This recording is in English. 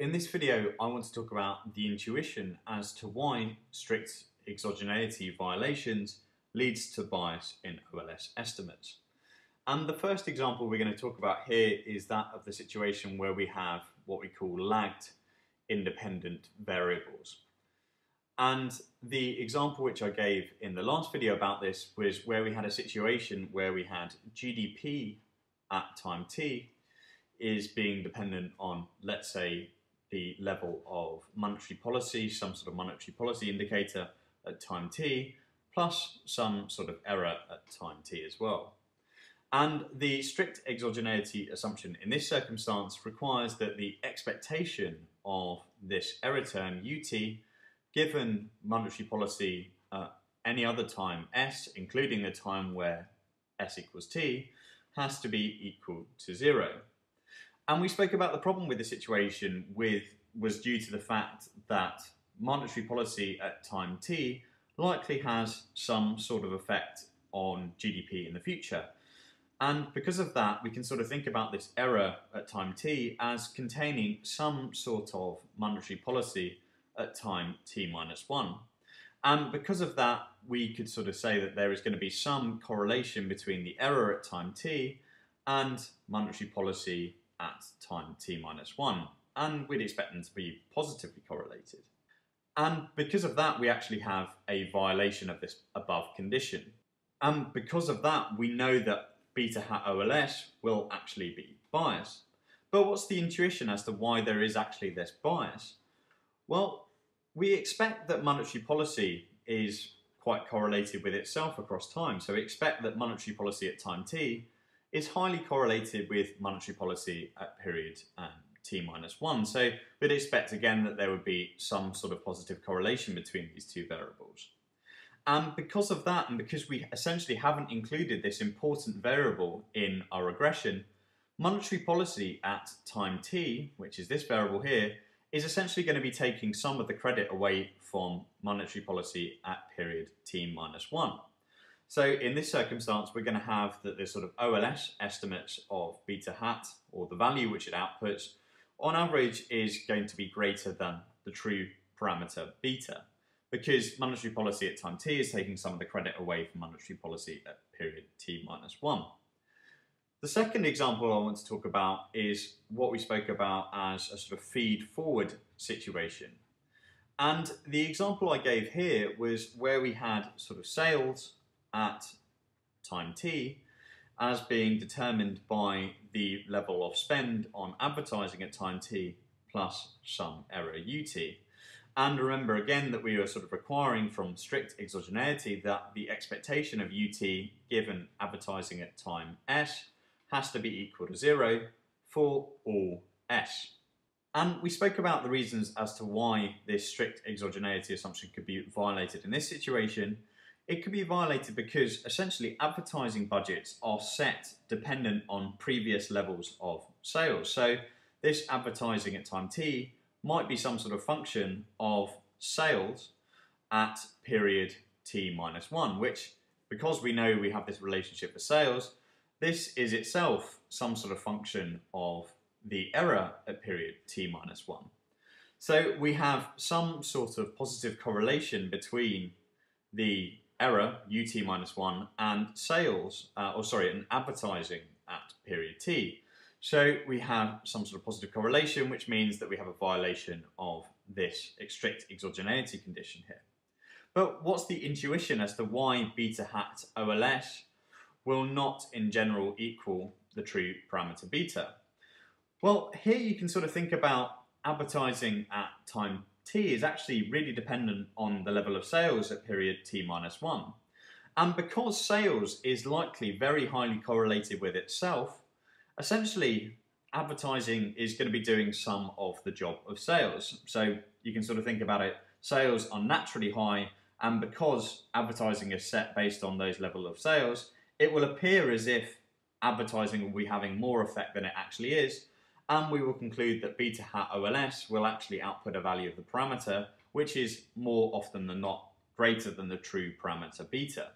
In this video, I want to talk about the intuition as to why strict exogeneity violations leads to bias in OLS estimates. And the first example we're going to talk about here is that of the situation where we have what we call lagged independent variables. And the example which I gave in the last video about this was where we had a situation where we had GDP at time t is being dependent on, let's say, the level of monetary policy, some sort of monetary policy indicator at time t, plus some sort of error at time t as well. And the strict exogeneity assumption in this circumstance requires that the expectation of this error term ut, given monetary policy at any other time s, including the time where s equals t, has to be equal to zero. And we spoke about the problem with the situation with was due to the fact that monetary policy at time t likely has some sort of effect on GDP in the future. And because of that, we can sort of think about this error at time t as containing some sort of monetary policy at time t minus 1. And because of that, we could sort of say that there is going to be some correlation between the error at time t and monetary policy at time t minus 1, and we'd expect them to be positively correlated. And because of that, we actually have a violation of this above condition. And because of that, we know that beta hat OLS will actually be biased. But what's the intuition as to why there is actually this bias? Well, we expect that monetary policy is quite correlated with itself across time. So we expect that monetary policy at time t is highly correlated with monetary policy at period um, t minus 1. So we'd expect again that there would be some sort of positive correlation between these two variables. And because of that, and because we essentially haven't included this important variable in our regression, monetary policy at time t, which is this variable here, is essentially going to be taking some of the credit away from monetary policy at period t minus 1. So in this circumstance, we're going to have that this sort of OLS estimates of beta hat, or the value which it outputs, on average is going to be greater than the true parameter beta, because monetary policy at time t is taking some of the credit away from monetary policy at period t minus 1. The second example I want to talk about is what we spoke about as a sort of feed forward situation. And the example I gave here was where we had sort of sales at time t as being determined by the level of spend on advertising at time t plus some error ut. And remember again that we are sort of requiring from strict exogeneity that the expectation of ut given advertising at time s has to be equal to zero for all s. And we spoke about the reasons as to why this strict exogeneity assumption could be violated in this situation it could be violated because essentially advertising budgets are set dependent on previous levels of sales. So this advertising at time t might be some sort of function of sales at period t minus 1, which because we know we have this relationship for sales, this is itself some sort of function of the error at period t minus 1. So we have some sort of positive correlation between the error, ut minus 1, and sales, uh, or sorry, and advertising at period t. So we have some sort of positive correlation, which means that we have a violation of this strict exogeneity condition here. But what's the intuition as to why beta hat OLS will not in general equal the true parameter beta? Well, here you can sort of think about advertising at time t is actually really dependent on the level of sales at period t minus 1. And because sales is likely very highly correlated with itself, essentially advertising is going to be doing some of the job of sales. So you can sort of think about it, sales are naturally high and because advertising is set based on those level of sales, it will appear as if advertising will be having more effect than it actually is, and we will conclude that beta hat OLS will actually output a value of the parameter which is more often than not greater than the true parameter beta.